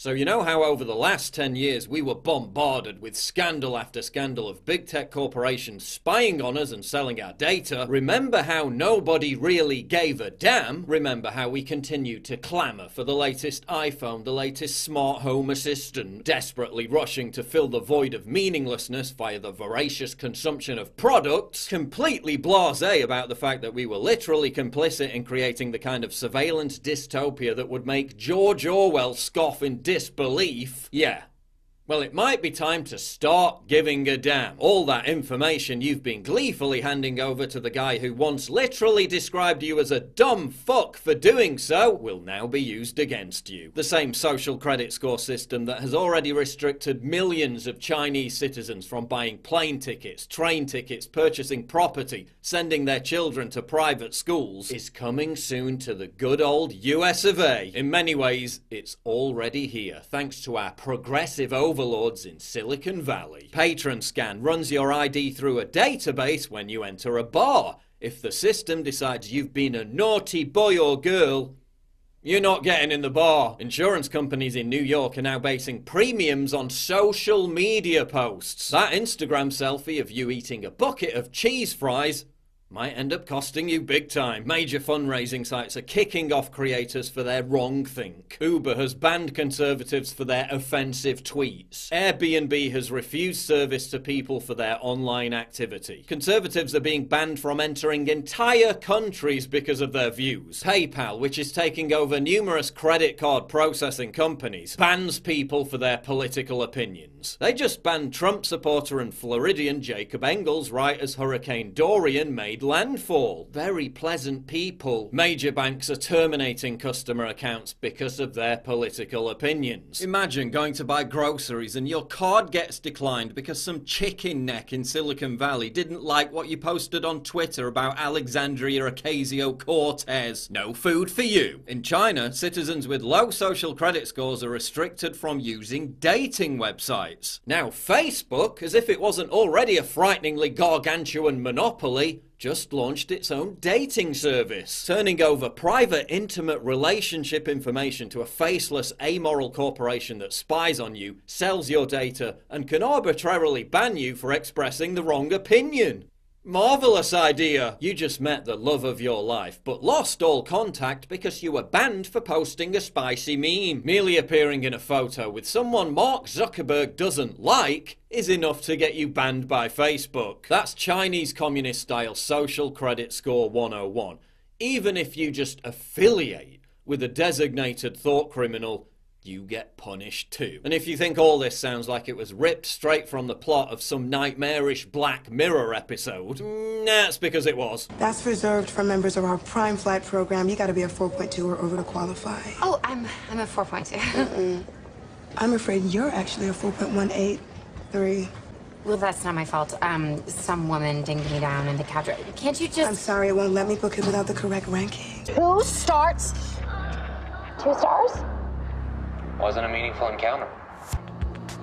So, you know how over the last 10 years we were bombarded with scandal after scandal of big tech corporations spying on us and selling our data? Remember how nobody really gave a damn? Remember how we continued to clamour for the latest iPhone, the latest smart home assistant, desperately rushing to fill the void of meaninglessness via the voracious consumption of products, completely blase about the fact that we were literally complicit in creating the kind of surveillance dystopia that would make George Orwell scoff in disbelief, yeah, well, it might be time to start giving a damn. All that information you've been gleefully handing over to the guy who once literally described you as a dumb fuck for doing so will now be used against you. The same social credit score system that has already restricted millions of Chinese citizens from buying plane tickets, train tickets, purchasing property, sending their children to private schools is coming soon to the good old US of A. In many ways, it's already here, thanks to our progressive over overlords in Silicon Valley. Patron Scan runs your ID through a database when you enter a bar. If the system decides you've been a naughty boy or girl, you're not getting in the bar. Insurance companies in New York are now basing premiums on social media posts. That Instagram selfie of you eating a bucket of cheese fries might end up costing you big time. Major fundraising sites are kicking off creators for their wrong think. Uber has banned conservatives for their offensive tweets. Airbnb has refused service to people for their online activity. Conservatives are being banned from entering entire countries because of their views. PayPal, which is taking over numerous credit card processing companies, bans people for their political opinions. They just banned Trump supporter and Floridian Jacob Engels right as Hurricane Dorian made landfall. Very pleasant people. Major banks are terminating customer accounts because of their political opinions. Imagine going to buy groceries and your card gets declined because some chicken neck in Silicon Valley didn't like what you posted on Twitter about Alexandria Ocasio-Cortez. No food for you. In China, citizens with low social credit scores are restricted from using dating websites. Now, Facebook, as if it wasn't already a frighteningly gargantuan monopoly, just launched its own dating service, turning over private, intimate relationship information to a faceless, amoral corporation that spies on you, sells your data, and can arbitrarily ban you for expressing the wrong opinion. Marvelous idea! You just met the love of your life, but lost all contact because you were banned for posting a spicy meme. Merely appearing in a photo with someone Mark Zuckerberg doesn't like is enough to get you banned by Facebook. That's Chinese communist style social credit score 101. Even if you just affiliate with a designated thought criminal, you get punished too. And if you think all this sounds like it was ripped straight from the plot of some nightmarish Black Mirror episode, mm, that's because it was. That's reserved for members of our Prime Flight program. You gotta be a 4.2 or over to qualify. Oh, I'm I'm a 4.2. Mm-mm. I'm afraid you're actually a 4.183. Well, that's not my fault. Um, some woman dinged me down in the couch. Can't you just... I'm sorry, it won't let me book it without the correct ranking. Two starts? Two stars? Wasn't a meaningful encounter.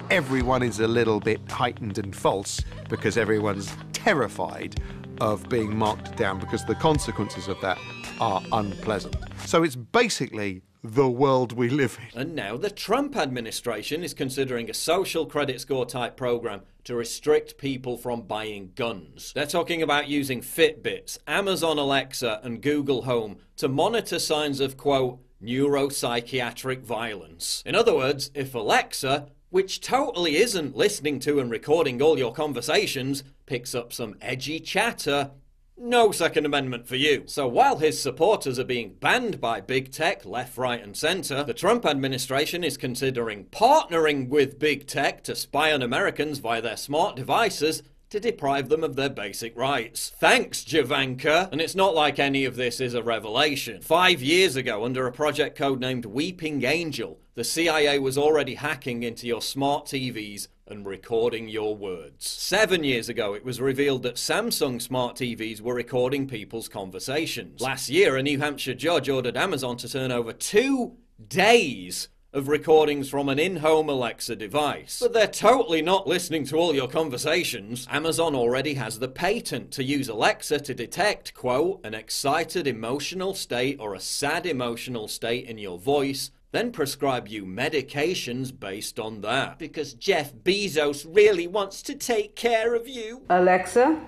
Everyone is a little bit heightened and false because everyone's terrified of being marked down because the consequences of that are unpleasant. So it's basically the world we live in. And now the Trump administration is considering a social credit score type program to restrict people from buying guns. They're talking about using Fitbits, Amazon Alexa, and Google Home to monitor signs of, quote, neuropsychiatric violence. In other words, if Alexa, which totally isn't listening to and recording all your conversations, picks up some edgy chatter, no Second Amendment for you. So while his supporters are being banned by big tech, left, right, and centre, the Trump administration is considering partnering with big tech to spy on Americans via their smart devices to deprive them of their basic rights. Thanks, Javanka! And it's not like any of this is a revelation. Five years ago, under a project code named Weeping Angel, the CIA was already hacking into your smart TVs and recording your words. Seven years ago, it was revealed that Samsung smart TVs were recording people's conversations. Last year, a New Hampshire judge ordered Amazon to turn over two days of recordings from an in-home Alexa device. But they're totally not listening to all your conversations. Amazon already has the patent to use Alexa to detect, quote, an excited emotional state or a sad emotional state in your voice then prescribe you medications based on that. Because Jeff Bezos really wants to take care of you. Alexa,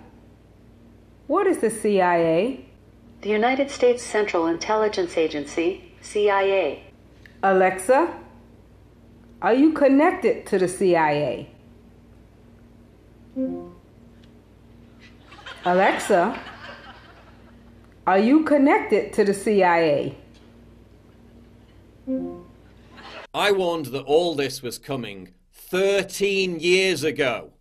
what is the CIA? The United States Central Intelligence Agency, CIA. Alexa, are you connected to the CIA? Alexa, are you connected to the CIA? I warned that all this was coming 13 years ago.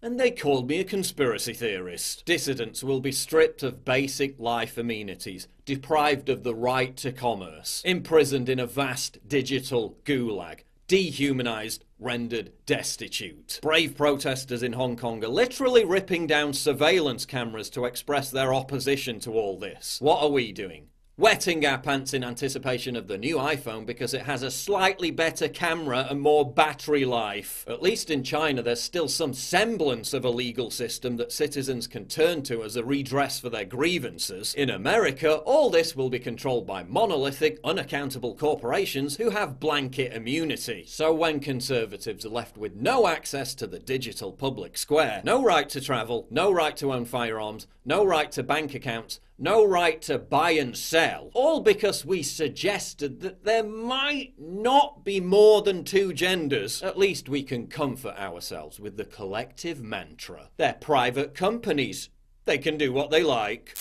And they called me a conspiracy theorist. Dissidents will be stripped of basic life amenities, deprived of the right to commerce, imprisoned in a vast digital gulag, dehumanized, rendered destitute. Brave protesters in Hong Kong are literally ripping down surveillance cameras to express their opposition to all this. What are we doing? Wetting our pants in anticipation of the new iPhone because it has a slightly better camera and more battery life. At least in China, there's still some semblance of a legal system that citizens can turn to as a redress for their grievances. In America, all this will be controlled by monolithic, unaccountable corporations who have blanket immunity. So when conservatives are left with no access to the digital public square, no right to travel, no right to own firearms, no right to bank accounts, no right to buy and sell, all because we suggested that there might not be more than two genders. At least we can comfort ourselves with the collective mantra. They're private companies. They can do what they like.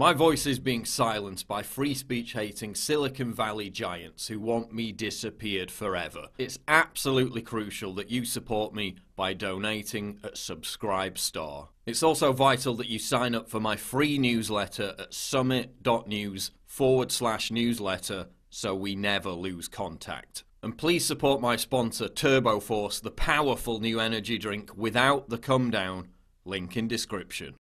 My voice is being silenced by free speech hating Silicon Valley giants who want me disappeared forever. It's absolutely crucial that you support me by donating at Subscribestar. It's also vital that you sign up for my free newsletter at summit.news forward slash newsletter so we never lose contact. And please support my sponsor Turbo Force, the powerful new energy drink without the come down. Link in description.